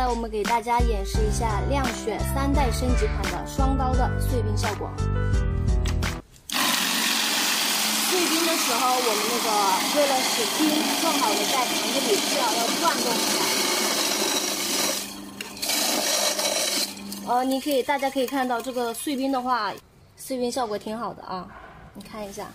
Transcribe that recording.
来我们给大家演示一下亮选三代升级款的双刀的碎冰效果。碎冰的时候，我们那个为了使冰更好的在盘子里，至少要转动一下。呃，你可以，大家可以看到这个碎冰的话，碎冰效果挺好的啊，你看一下。